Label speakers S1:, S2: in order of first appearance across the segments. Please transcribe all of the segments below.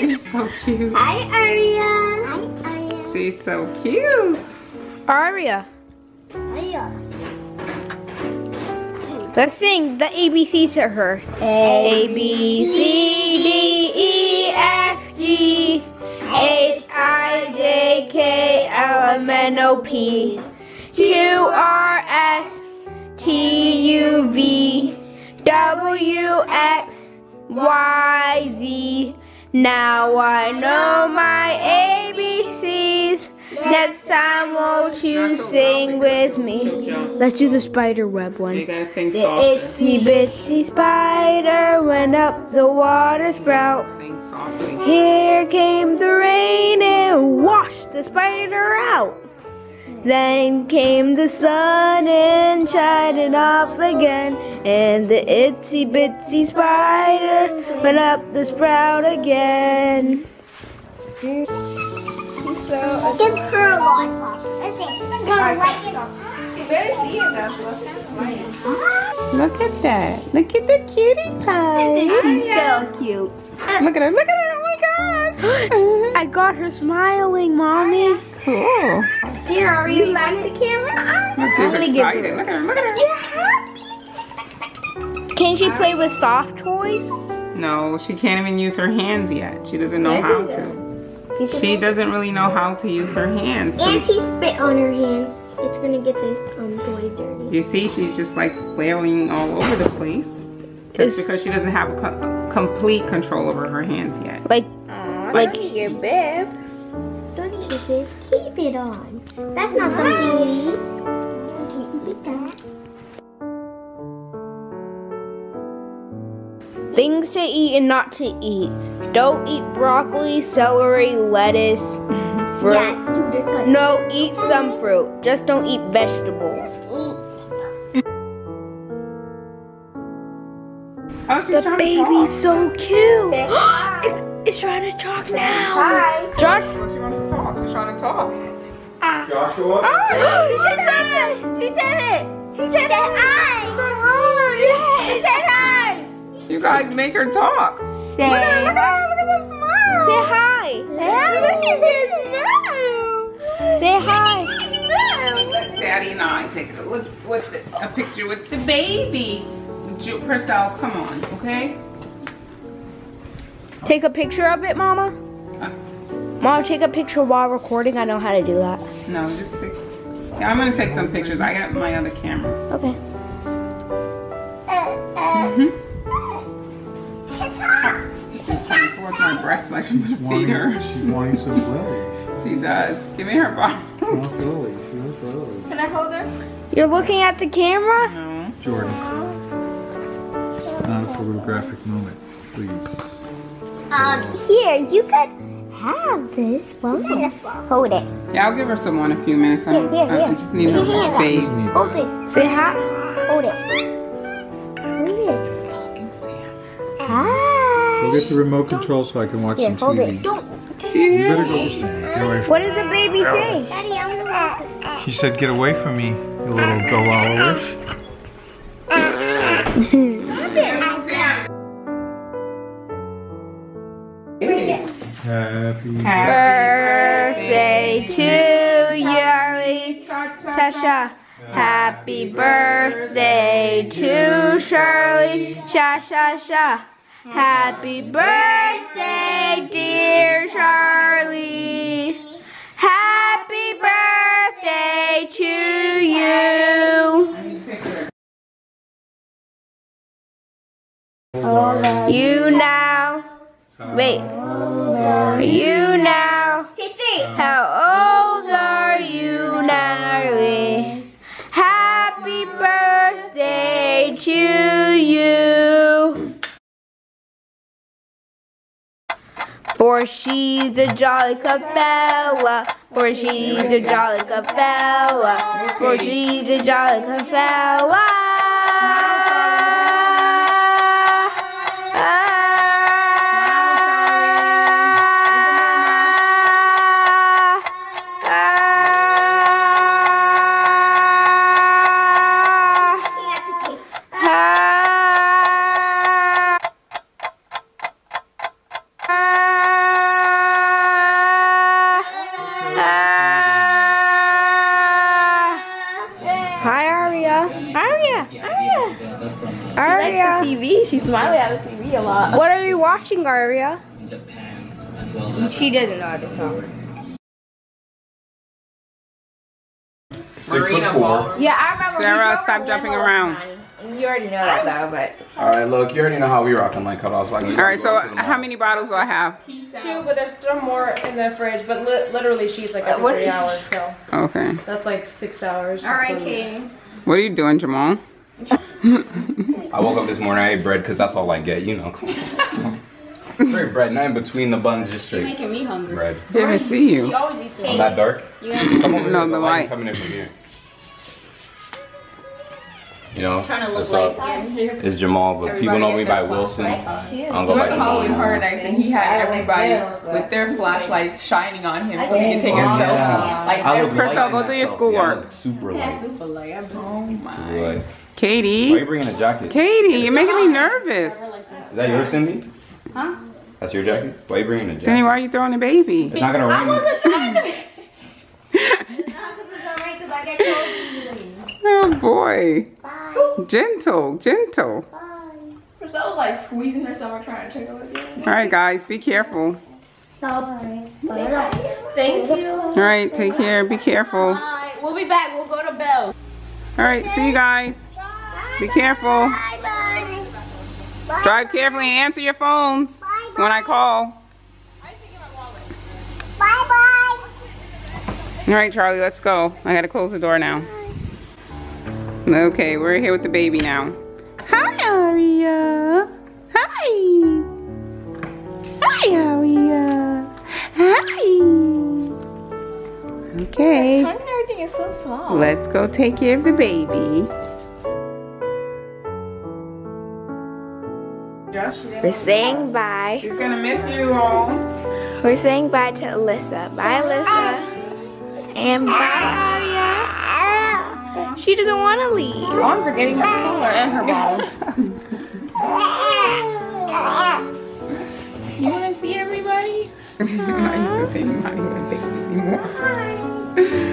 S1: She's so cute.
S2: Hi, Aria. Hi, Aria.
S1: She's so cute.
S3: Aria,
S2: Aria.
S3: let's sing the ABCs to her. A, B, C, D, E, F, G, H, I, J, K, L, M, N, O, P, Q, R, S, T, U, V, W, X, Y, Z. Now I know my ABCs. Next time won't you sing with me? Let's do the spider web one.
S1: You gotta sing
S3: The itsy bitsy spider went up the water spout.
S1: Sing softly.
S3: Here came the rain and washed the spider out. Then came the sun and shined it off again. And the itsy bitsy spider went up the sprout again.
S2: Give her a lollipop. That's it. No, like it.
S1: Look at that. Look at the cutie pie.
S3: She's so cute.
S1: Look at her. Look at her. Oh my gosh.
S3: I got her smiling, mommy.
S1: cool.
S3: Here, are you like the camera?
S1: Look, she's
S3: gonna give
S1: excited.
S3: her-
S1: Look at her. Look at her.
S3: Can she play with soft toys?
S1: No, she can't even use her hands yet. She doesn't know how to. She doesn't really know how to use her hands.
S2: And she spit on her hands. It's gonna get the um, toys dirty.
S1: you see, she's just like flailing all over the place. That's
S3: Is-
S1: because she doesn't have co- complete control over her hands yet.
S3: Like, like
S2: your bib. Don't it. Keep it on. That's not something you eat. Keep it that.
S3: things to eat and not to eat. Don't eat broccoli, celery, lettuce, fruit.
S2: Yeah, it's too disgusting.
S3: No, eat some fruit. Just don't eat vegetables.
S2: Eat.
S3: The baby's so cute.
S2: Say.
S3: It- it's trying to talk now.
S2: Hi.
S3: Josh.
S1: Oh, she wants to talk. She's trying to talk.
S4: Ah, Joshua?
S2: she said it. She said it. She said hi. She said hi.
S1: You guys make her talk.
S2: Say
S1: Look at her. Look at her. Look at the smile.
S3: Say hi.
S2: Look at this smile.
S3: Say hi.
S1: Let Daddy and I take a look with the, a picture with the baby. Ju- Purcell, come on, okay?
S3: Take a picture of it, Mama. Mom, take a picture while recording. I know how to do that.
S1: no, just take. Yeah, I'm gonna take some pictures. I got my other camera.
S3: Okay.
S1: Mm-hmm.
S2: It's hot.
S1: She's coming towards my breast like I'm gonna feed her.
S4: She's wanting some Lily.
S1: She does. Give me her bottle.
S4: She wants Lily. She wants Lily.
S2: Can I hold her?
S3: You're looking at the camera?
S1: No.
S4: Jordan. It's not a photographic moment, please.
S2: Um, here, you could have this. Well, hold it.
S1: Yeah, I'll give her some more in a few minutes. I,
S2: Here, here,
S1: I just need her
S2: Put your
S1: face.
S2: Hold this.
S3: Say hi.
S2: Hold it. Hold this.
S1: Talking Sam.
S2: Hi.
S4: Go get the remote control so I can watch
S2: Here,
S4: some
S2: hold it. Don't.
S4: You better go. Get away from
S3: What did the baby say?
S2: Daddy, I want to
S4: She said, get away from me, you little go Happy
S3: Birthday to you, Shasha. Happy birthday to Shirley. Sha sha sha. Happy birthday, dear Charlie. Happy birthday to you. You now. Wait. You now.
S2: Say three.
S3: How old are you, Natalie? Happy birthday to you. For she's a jolly Cabela. For she's a jolly Cabela. For she's a jolly Cabela. Aria,
S5: She likes the TV. She's smiling at the TV a lot.
S3: what are you watching, Aria?
S6: in Japan as well
S3: She doesn't know how to talk.
S7: Six
S1: Marina
S7: foot four.
S1: Ballroom.
S5: Yeah, I remember. we
S1: Sarah, stop jumping around.
S5: last You already know that though, but
S7: All right, look, you already know how we rock rockin' like cutoffs. Like,
S1: All right, so how many bottles do I have?
S8: Two, but there's still more in the fridge. But li- literally, she's like every
S5: what
S8: three
S5: is-
S8: hours, so
S1: Okay.
S8: that's like six hours.
S1: All right,
S8: So-
S1: Katie. What are you doing, Jamal?
S7: I woke up this morning, I ate bread because that's all I get, you know. straight bread, not in between the buns, just straight
S8: Making me hungry.
S7: bread.
S1: Didn't see you.
S8: She always eats
S7: On that dark? Come over
S1: No,
S7: here,
S1: the
S7: light
S1: light.
S7: coming in from here. You know,
S8: Trying to
S7: what's up? It's Jamal, but people know me by Wilson. I don't go
S9: We
S7: by
S9: went to Halloween
S7: Jamal.
S9: Paradise and he had everybody with their flashlights shining on him so he could take a selfie. Like,
S7: I look
S1: Purcell, go do your schoolwork.
S7: I super light.
S8: Super light.
S9: Oh my.
S7: Super light. Why are
S1: Katie.
S7: you bringing a jacket?
S1: Katie, you're making me nervous.
S7: Is that yours, Cindy? Huh? That's your jacket? Why are you bringing a jacket?
S1: Cindy, why are you throwing the baby?
S7: It's not gonna rain.
S1: Oh boy. Gentle, gentle.
S5: Priscilla was like squeezing her stomach trying to check over there.
S1: All right, guys, be careful.
S8: Thank you.
S1: All right, take care. Be careful.
S8: Bye. We'll be back. We'll go to Bell.
S1: All right, see you guys. Be careful.
S2: Bye bye. Bye.
S1: Drive carefully and answer your phones when I call.
S2: Bye bye.
S1: All right, Charlie, let's go. I gotta close the door now. Okay, we're here with the baby now. Hi, Aria. Hi. Hi, Aria. Hi. Okay,
S5: Tongue and everything is so small.
S1: let's go take care of the baby.
S3: We're saying bye.
S1: She's gonna miss you all.
S3: We're saying bye to Alyssa. Bye, Alyssa. And bye, Aria. She doesn't want to leave.
S8: I'm forgetting her collar and her balls.
S9: You want to see everybody?
S1: I used to say not even baby anymore.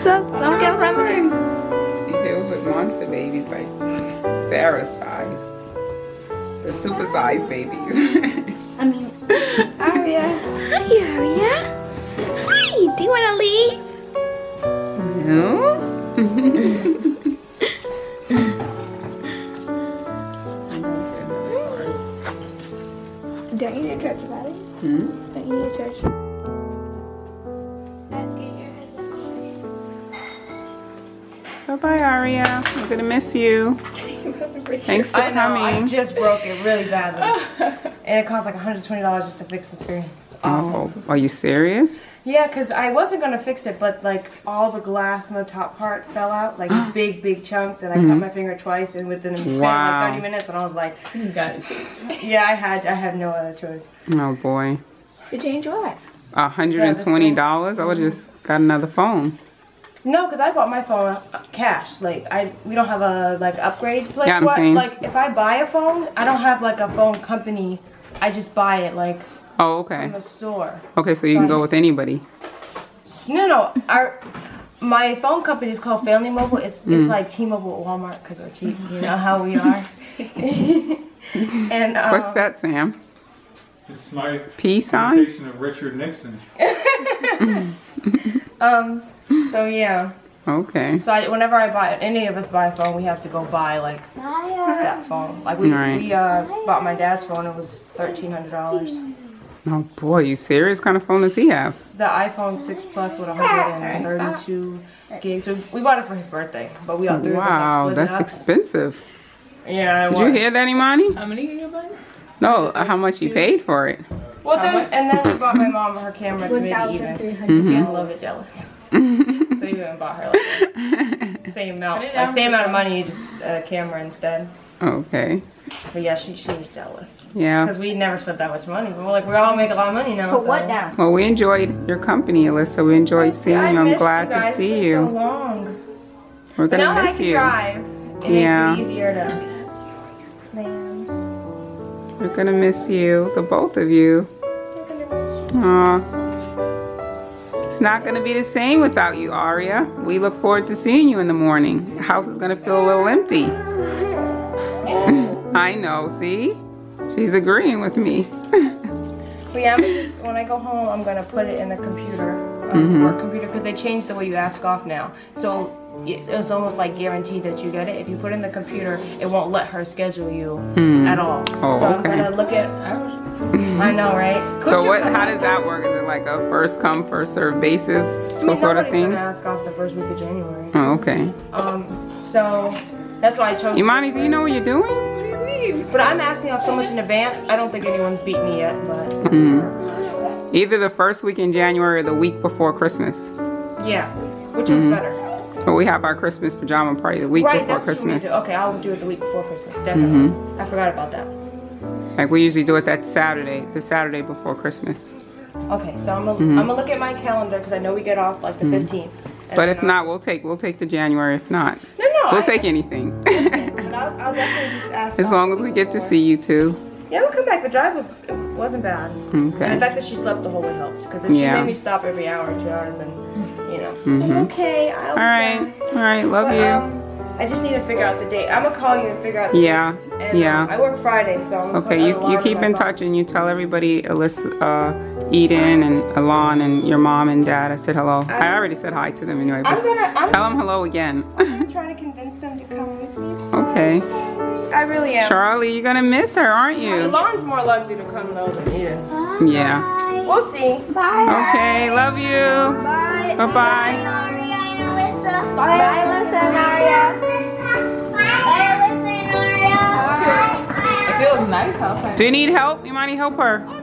S3: So in front of her.
S1: She deals with monster babies like Sarah size. The super size babies.
S3: I mean, Aria. Hi, Aria. Hi. Do you want to leave?
S1: no?
S3: Don't you need a church about it?
S1: Hmm?
S3: Don't you need a church?
S1: Bye bye, Aria. We're gonna miss you. Thanks for
S8: I know. I just broke it really badly, and it cost like 120 dollars just to fix the screen.
S1: Oh, are you serious?
S8: Yeah, cause I wasn't gonna fix it, but like all the glass on the top part fell out, like big, big chunks, and I mm-hmm. cut my finger twice, and within a span of
S1: Wow.
S8: like 30 minutes, and I was like,
S9: You got it.
S8: yeah, I had, I had no other choice.
S1: Oh boy.
S5: To change what?
S1: $120? I would just got another phone.
S8: No, cause I bought my phone uh, cash. Like I, we don't have a like upgrade. Like
S1: Yeah, I'm
S8: what?
S1: saying.
S8: Like if I buy a phone, I don't have like a phone company. I just buy it like
S1: Oh, okay.
S8: from a store.
S1: Okay, so you can go with anybody.
S8: No, no, our my phone company is called Family Mobile. It's
S1: Mm.
S8: it's like T-Mobile at Walmart because we're cheap. You know how we are. and um,
S1: What's that, Sam?
S4: It's my
S1: Peace sign?
S4: imitation of Richard Nixon.
S8: Um. So yeah.
S1: Okay.
S8: So I, whenever I buy any of us buy a phone, we have to go buy like that phone. Like we
S1: Right.
S8: we uh, bought my dad's phone. It was thirteen hundred dollars.
S1: Oh boy, you serious? What kind of phone does he have?
S8: The iPhone 6 Plus with 132 gigs. So we bought it for his birthday, but we all three of us
S1: Wow, that's
S8: it up.
S1: expensive.
S8: Yeah. it
S1: Did you hear that, Imani?
S9: How many you buying?
S1: No, uh, how much you paid for it?
S8: Well, then, and then we bought my mom her camera to make it even.
S1: Mm-hmm.
S8: She's a little bit jealous. so we even bought her like same amount, like same amount of money, just a camera instead.
S1: Okay.
S8: But yeah, she she was jealous
S1: Yeah.
S8: because we never spent that much money. But we're like, we all make a lot of money now.
S5: Put
S8: so.
S5: what down?
S1: Well, we enjoyed your company, Alyssa. We enjoyed seeing
S8: I
S1: you. I'm glad
S8: you guys.
S1: to see
S8: been
S1: you.
S8: So long.
S1: We're
S8: now
S1: gonna
S8: that I
S1: miss
S8: can
S1: you.
S8: drive, it
S1: Yeah.
S8: makes it easier to. Man,
S1: We're gonna miss you, the both of you.
S8: I'm gonna miss you.
S1: Aw. It's not gonna be the same without you, Aria. We look forward to seeing you in the morning. The house is gonna feel a little empty. I know, see? She's agreeing with me.
S8: But yeah, just when I go home, I'm gonna put it in the computer, um,
S1: Mhm.
S8: work computer, because they changed the way you ask off now. So it's almost like guaranteed that you get it. If you put it in the computer, it won't let her schedule you
S1: Hmm.
S8: at all.
S1: Oh,
S8: so I'm gonna look at. I know, right?
S1: So what? How does that work? Is it like a first come first serve basis
S8: I
S1: so
S8: mean,
S1: sort of
S8: nobody's
S1: thing?
S8: gonna ask off the first week of January.
S1: Oh, okay.
S8: Um, so that's why I chose.
S1: Imani, do you know what you're doing?
S8: But I'm asking off so much in advance. I don't think anyone's beat me yet, but
S1: Hmm. Either the first week in January or the week before Christmas.
S8: yeah, which one's
S1: Mhm.
S8: better?
S1: But we have our Christmas pajama party the week
S8: right,
S1: before
S8: that's what you
S1: Christmas.
S8: Okay, I'll do it the week before Christmas. Definitely.
S1: Mhm.
S8: I forgot about that.
S1: Like we usually do it that Saturday, the Saturday before Christmas.
S8: Okay, so I'm gonna
S1: Mhm.
S8: I'm gonna look at my calendar because I know we get off like the
S1: Mhm.
S8: 15th.
S1: But if not, we'll take we'll take the January. If not,
S8: No, no,
S1: we'll
S8: I-
S1: take anything.
S8: But I'll, I'll definitely just ask.
S1: as long as we get to see you too.
S8: Yeah, we'll come back. The drive was wasn't bad. And the fact that she slept the whole way helped because if she made me stop every hour, two hours, then you know.
S1: Mhm.
S8: Okay, I'll.
S1: All right. All right. Love
S8: But,
S1: you.
S8: um, I just need to figure out the date. I'm gonna call you and figure out the
S1: Yeah,
S8: dates. And,
S1: yeah.
S8: um, I work Friday, so I'm gonna
S1: Okay, you, you keep in
S8: phone.
S1: touch and you tell everybody, Alyssa, uh, Eden and Alon and your mom and dad. I said hello. I
S8: I'm-
S1: already said hi to them anyway.
S8: I'm
S1: But
S8: gonna- I'm-
S1: tell them hello again.
S8: I'm gonna try to convince them to come with me.
S1: okay.
S8: I really am.
S1: Charlie, you're gonna miss her, aren't you?
S8: Alon's more likely to come though than you.
S1: Yeah.
S8: We'll see.
S2: Bye.
S1: Okay, love you.
S2: Bye.
S1: Bye-bye.
S2: Aria and Alyssa.
S3: Bye, Alyssa and Aria.
S2: Bye, Alyssa and Aria.
S9: It feels nice outside.
S1: Do you need help? You might need help her.
S3: Oh,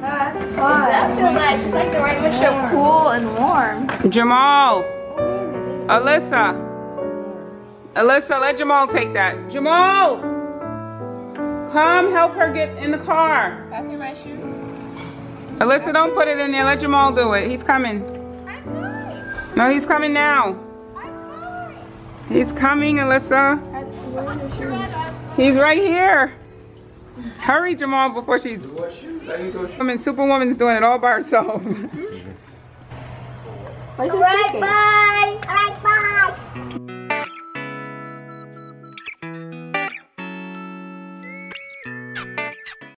S3: That's fun. It does feel nice. It's like the right mixture of cool and warm.
S1: Jamal. Alyssa. Alyssa, let Jamal take that. Jamal! Come help her get in the car.
S9: Pass me my shoes.
S1: Alyssa, don't put it in there. Let Jamal do it. He's coming. No, he's coming now. He's coming, Alyssa. He's right here. Hurry, Jamal, before she's. I mean, Superwoman's doing it all by herself.
S2: All right, bye. All right, bye.